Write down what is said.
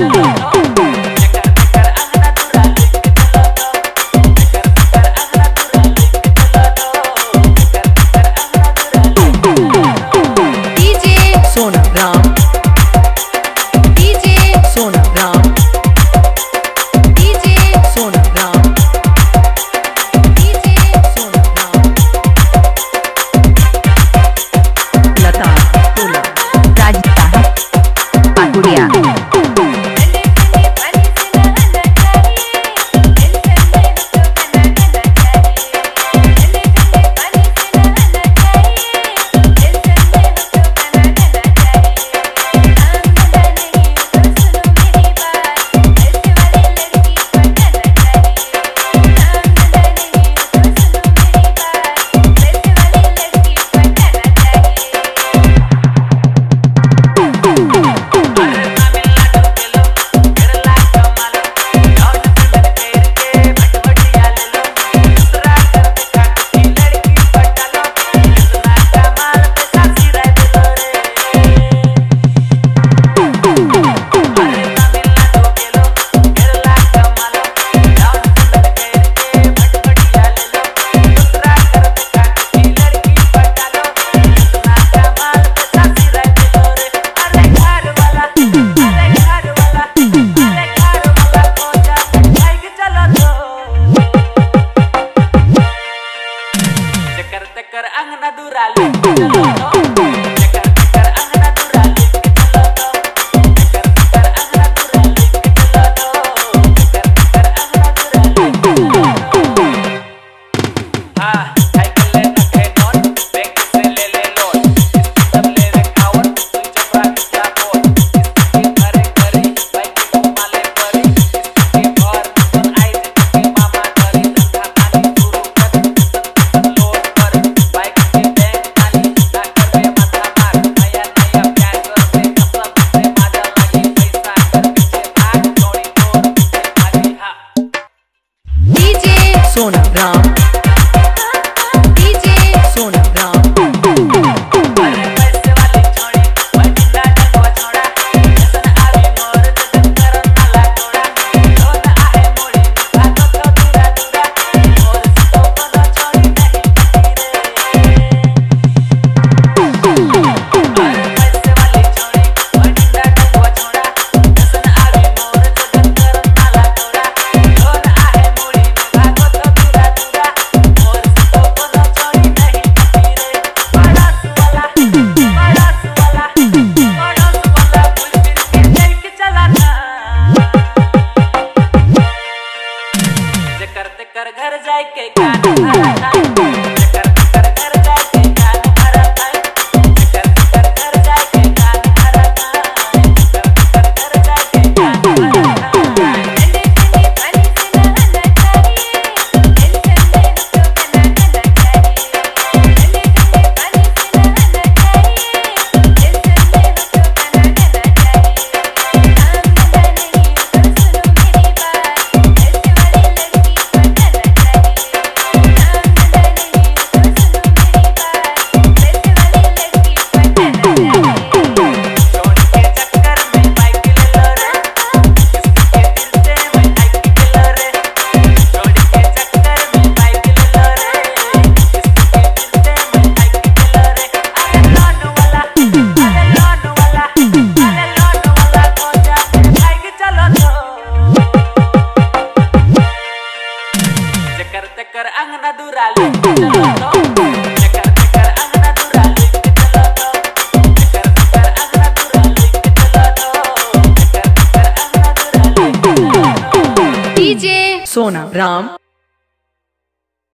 Oh. Đó. Ram घर जाए के सोना राम।